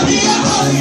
Thank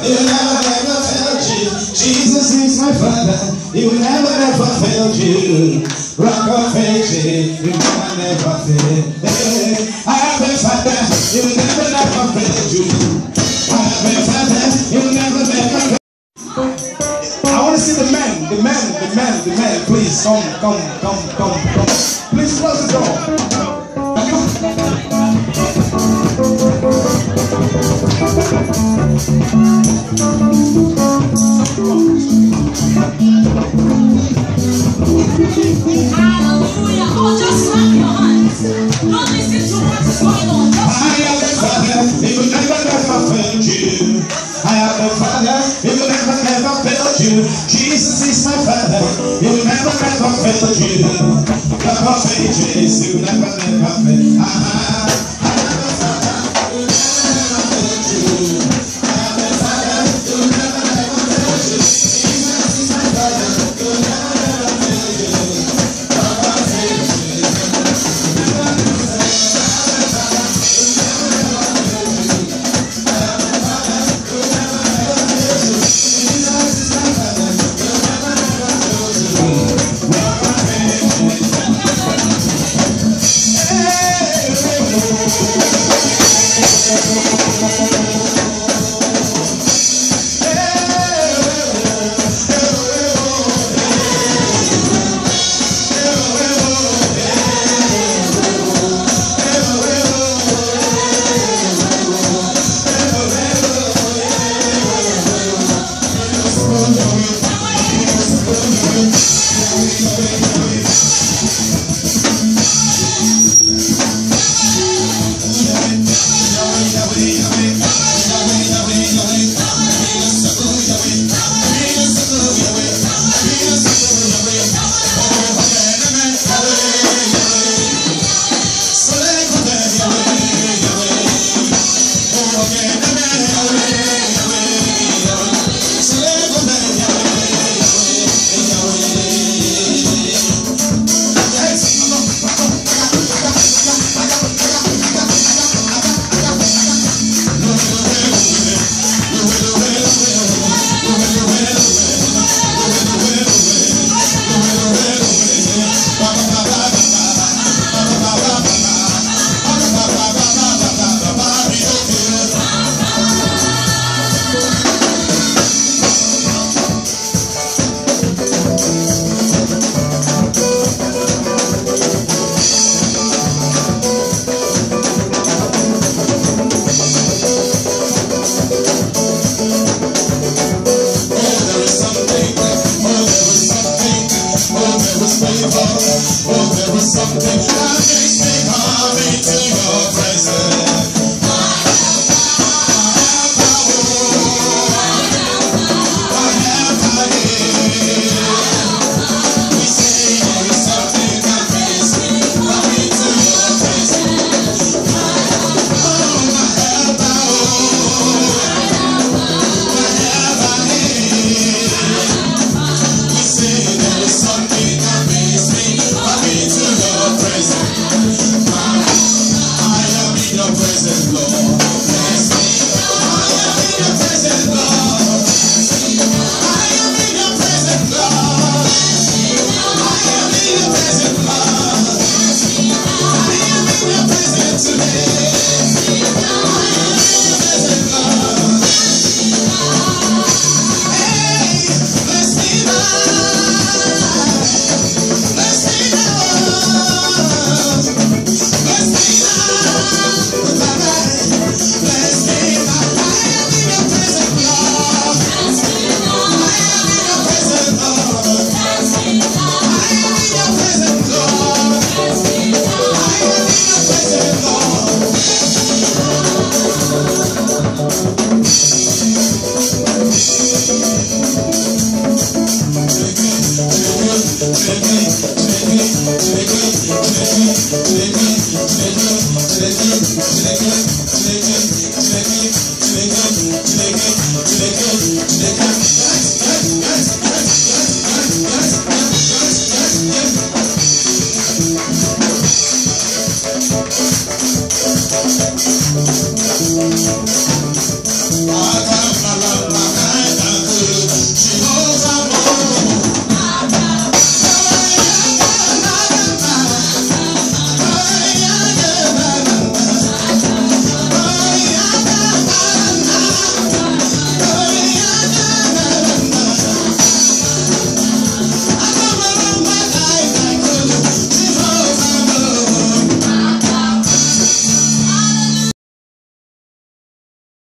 father, he will never ever fail you. Jesus is my father, he will never ever fail you. Rock of ages, will never never fail. Hey, I have a father, he will never never fail you. I have a father, he will never never fail I want to see the men, the men, the men, the men. Please come, come, come, come, come. Never you. Rock of ages, he will never never fail. Ah,